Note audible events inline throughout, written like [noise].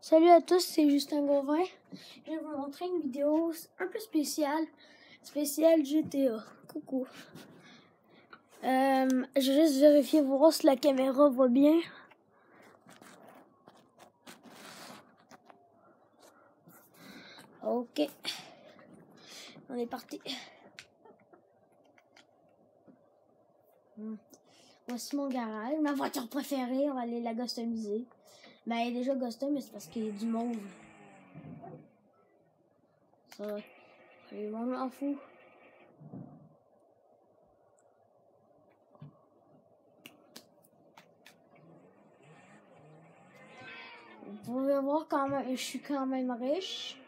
Salut à tous, c'est Justin Gauvin. Je vais vous montrer une vidéo un peu spéciale. Spéciale GTA. Coucou. Euh, je vais juste vérifier voir si la caméra va bien. Ok. On est parti. Hmm. Voici mon garage. Ma voiture préférée, on va aller la customiser. Ben, elle est déjà custom, mais c'est parce qu'il a du mauve. Ça, monde m'en fout. Vous pouvez voir quand même, je suis quand même riche.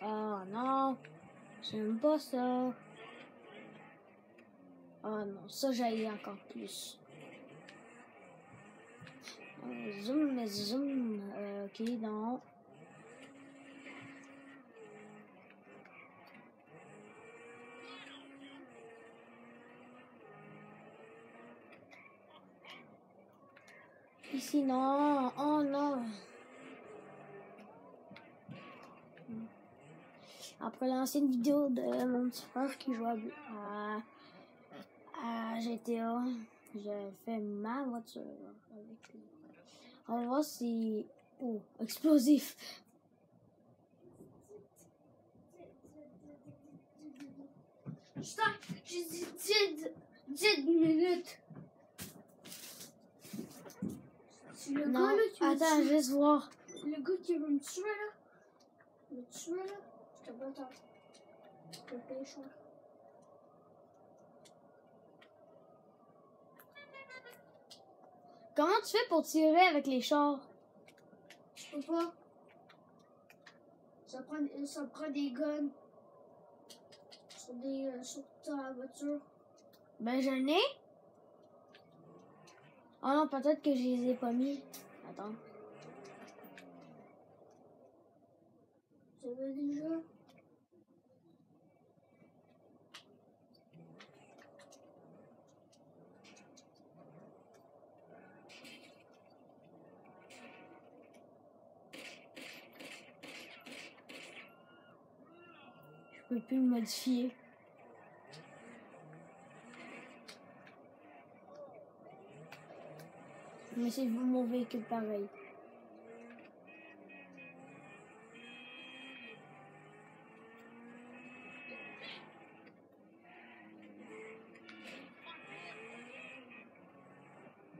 Ah non, j'aime pas ça. Ah non, ça j'aille encore plus. Zoom, mais zoom. Euh, non. Ici, non. Oh non. Après l'ancienne vidéo de mon petit frère qui joue à, à GTA, j'ai fait ma voiture avec lui. On voir si... Oh, explosif. Putain, j'ai dit 10, 10 minutes. C'est le Non, gars là qui attends, me tue. juste voir. Le gars qui veut me tuer là. Me tuer là. Je te bats Je te Comment tu fais pour tirer avec les chars? Je peux pas. Ça prend, ça prend des guns. Sur, des, euh, sur ta voiture. Ben, je l'ai. Oh non, peut-être que je les ai pas mis. Attends. Tu savais déjà? Peux plus le modifier. Mais c'est mon véhicule pareil.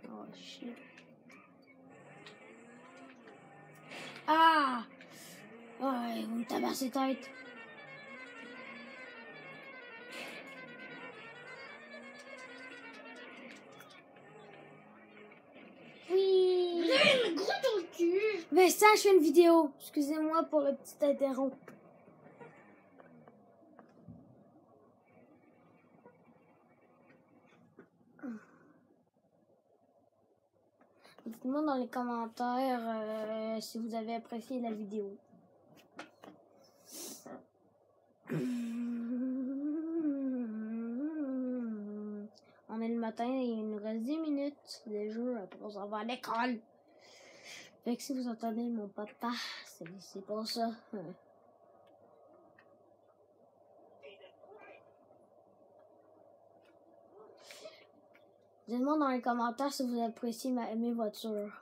Oh shit. Ah! Ouais, vous me tabassez tête. Mais ça, je fais une vidéo. Excusez-moi pour le petit interrompt. Dites-moi dans les commentaires euh, si vous avez apprécié la vidéo. On est le matin et il nous reste 10 minutes déjà. Après, on à l'école. Fait que si vous entendez mon papa, c'est pour ça. Dites-moi dans les commentaires si vous appréciez ma, mes voitures.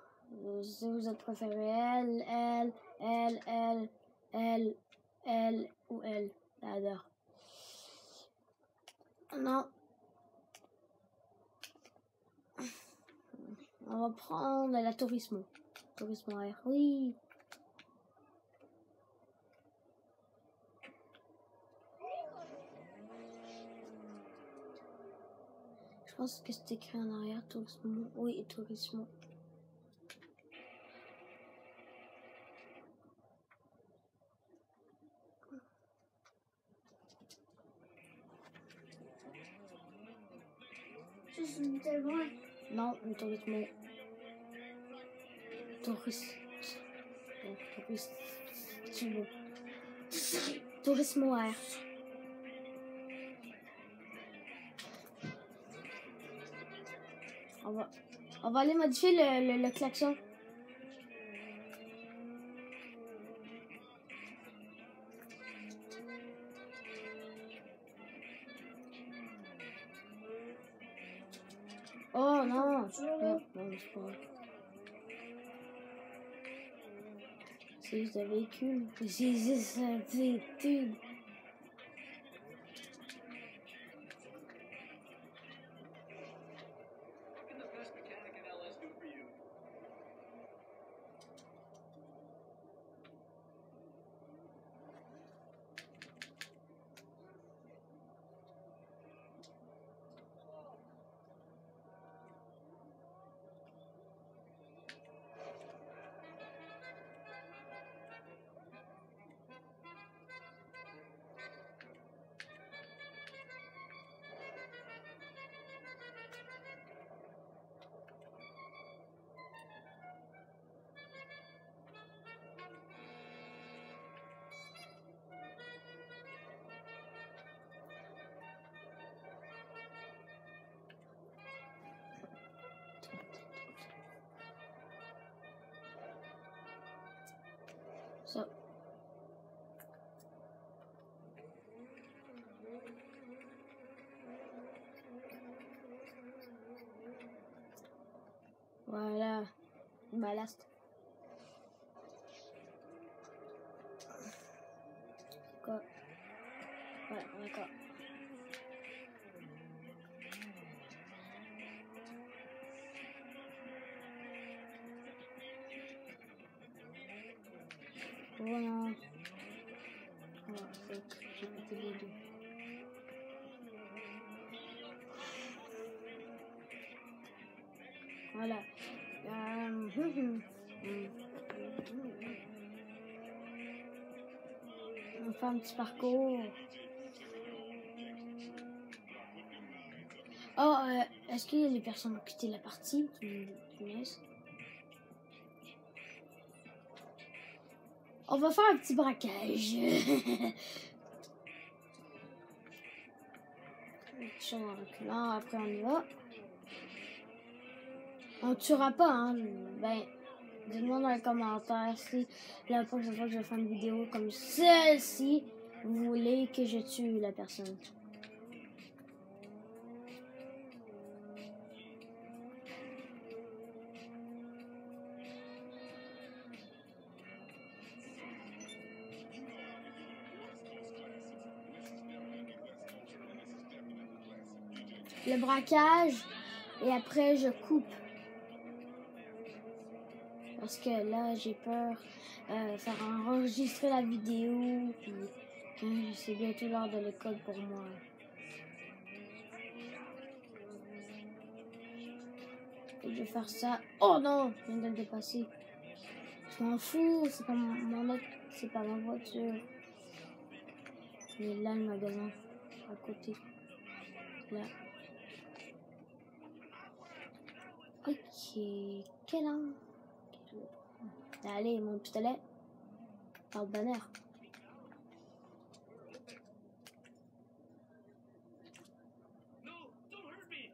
Euh, Si vous êtes préféré elle, elle, elle, elle, elle, elle ou elle. J'adore. Non. On va prendre la Turismo. Turismo R. Oui. Je pense que c'est écrit en arrière Turismo. Oui, Turismo. Ça, c'est tellement. Non, un Turismo. Tourisme. Tourisme horaire. On va, on va aller modifier le, le, le klaxon. Oh non vrai. C'est juste un Ça. Voilà. Ballast. Quoi? Ouais, d'accord. Voilà. Voilà, c'est j'ai pété les deux. Voilà. Euh. [laughs] On fait un petit parcours. Oh, euh, est-ce qu'il y a des personnes qui ont quitté la partie Tu tu me laisses On va faire un petit braquage. Après on y va. On tuera pas, hein. Ben, dites-moi dans les commentaires si la prochaine fois que je vais faire une vidéo comme celle-ci, vous voulez que je tue la personne. Le braquage et après je coupe. Parce que là j'ai peur euh, faire enregistrer la vidéo puis c'est bientôt l'heure de l'école pour moi. Je vais faire ça. Oh non, je viens de le dépasser. Je m'en fous, c'est pas mon, mon c'est pas ma voiture. Il est là le magasin, à côté. Là. Ok, quel an Allez, mon pistolet. Par le. Please.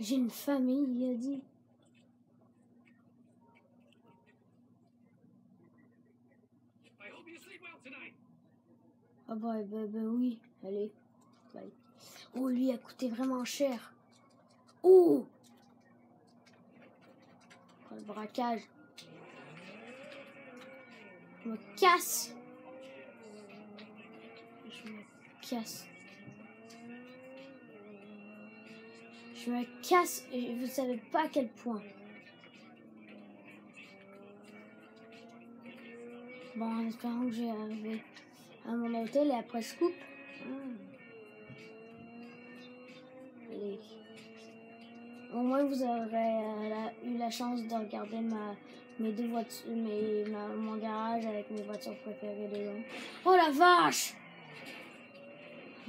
J'ai une famille, il a dit. Ah bah, bah, bah oui, allez. Oh, lui a coûté vraiment cher. Oh Oh, Le braquage. Je me casse. Je me casse. Je me casse et vous savez pas à quel point. Bon, en espérant que j'ai arrivé à mon hôtel et après scoop. Hmm. Allez. Au moins vous aurez euh, eu la chance de regarder ma, mes deux voitures, mes, ma- mon garage avec mes voitures préférées dedans. Oh la vache!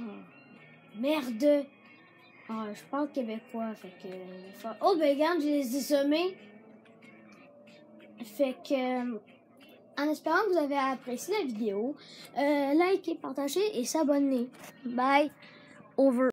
Oh, merde! Ah, je parle québécois, fait que. Oh, ben regarde, je les ai semés. Fait que. En espérant que vous avez apprécié la vidéo, euh, likez, partagez et s'abonnez. Bye. Over.